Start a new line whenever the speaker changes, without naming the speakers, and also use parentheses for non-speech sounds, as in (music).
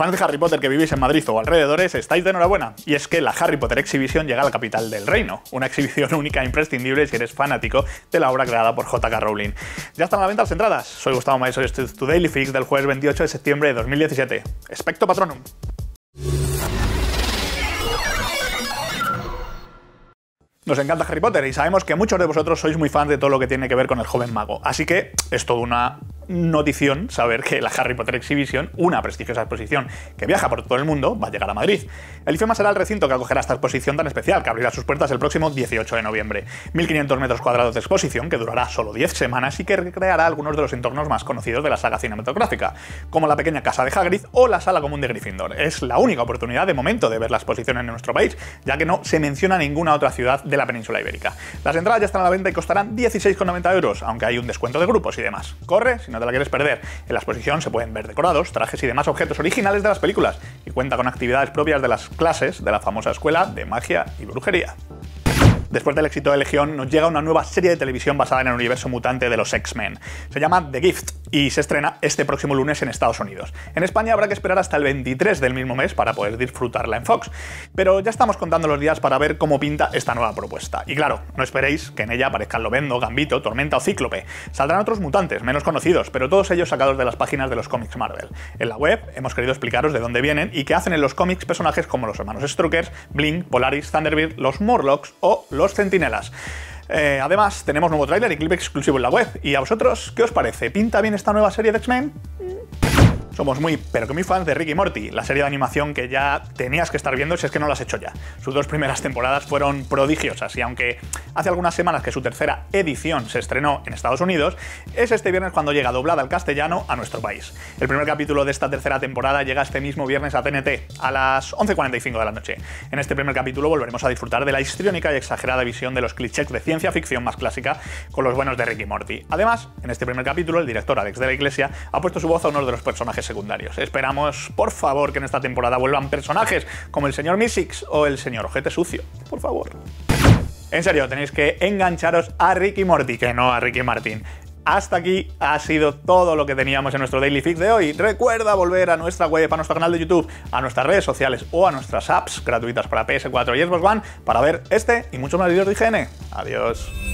Fans de Harry Potter que vivís en Madrid o alrededores, estáis de enhorabuena. Y es que la Harry Potter Exhibition llega a la capital del reino. Una exhibición (laughs) única e imprescindible si eres fanático de la obra creada por J.K. Rowling. Ya están a la venta entradas. Soy Gustavo Maestro y esto es tu Daily Fix del jueves 28 de septiembre de 2017. Especto Patronum. Nos encanta Harry Potter y sabemos que muchos de vosotros sois muy fans de todo lo que tiene que ver con el joven mago. Así que es toda una notición saber que la Harry Potter Exhibition, una prestigiosa exposición que viaja por todo el mundo, va a llegar a Madrid. El IFEMA será el recinto que acogerá esta exposición tan especial, que abrirá sus puertas el próximo 18 de noviembre. 1.500 metros cuadrados de exposición que durará solo 10 semanas y que recreará algunos de los entornos más conocidos de la saga cinematográfica, como la pequeña casa de Hagrid o la sala común de Gryffindor. Es la única oportunidad de momento de ver la exposición en nuestro país, ya que no se menciona ninguna otra ciudad de la península ibérica. Las entradas ya están a la venta y costarán 16,90 euros, aunque hay un descuento de grupos y demás. Corre, si no te la quieres perder. En la exposición se pueden ver decorados, trajes y demás objetos originales de las películas, y cuenta con actividades propias de las clases de la famosa escuela de magia y brujería. Después del éxito de Legión, nos llega una nueva serie de televisión basada en el universo mutante de los X-Men. Se llama The Gift y se estrena este próximo lunes en Estados Unidos. En España habrá que esperar hasta el 23 del mismo mes para poder disfrutarla en Fox. Pero ya estamos contando los días para ver cómo pinta esta nueva propuesta. Y claro, no esperéis que en ella aparezcan Lobendo, Gambito, Tormenta o Cíclope. Saldrán otros mutantes, menos conocidos, pero todos ellos sacados de las páginas de los cómics Marvel. En la web hemos querido explicaros de dónde vienen y qué hacen en los cómics personajes como los hermanos Struckers, Blink, Polaris, Thunderbird, los Morlocks o los Centinelas. Eh, además, tenemos nuevo tráiler y clip exclusivo en la web. ¿Y a vosotros qué os parece? ¿Pinta bien esta nueva serie de X-Men? Somos muy, pero que muy fans de Ricky Morty, la serie de animación que ya tenías que estar viendo si es que no la has hecho ya. Sus dos primeras temporadas fueron prodigiosas y aunque hace algunas semanas que su tercera edición se estrenó en Estados Unidos, es este viernes cuando llega doblada al castellano a nuestro país. El primer capítulo de esta tercera temporada llega este mismo viernes a TNT, a las 11.45 de la noche. En este primer capítulo volveremos a disfrutar de la histriónica y exagerada visión de los clichés de ciencia ficción más clásica con los buenos de Ricky Morty. Además, en este primer capítulo, el director Alex de la Iglesia ha puesto su voz a uno de los personajes secundarios. Esperamos, por favor, que en esta temporada vuelvan personajes como el señor Missix o el señor Ojete Sucio. Por favor. En serio, tenéis que engancharos a Ricky Morty, que no a Ricky Martin. Hasta aquí ha sido todo lo que teníamos en nuestro Daily Fix de hoy. Recuerda volver a nuestra web, a nuestro canal de YouTube, a nuestras redes sociales o a nuestras apps gratuitas para PS4 y Xbox One para ver este y muchos más vídeos de higiene. Adiós.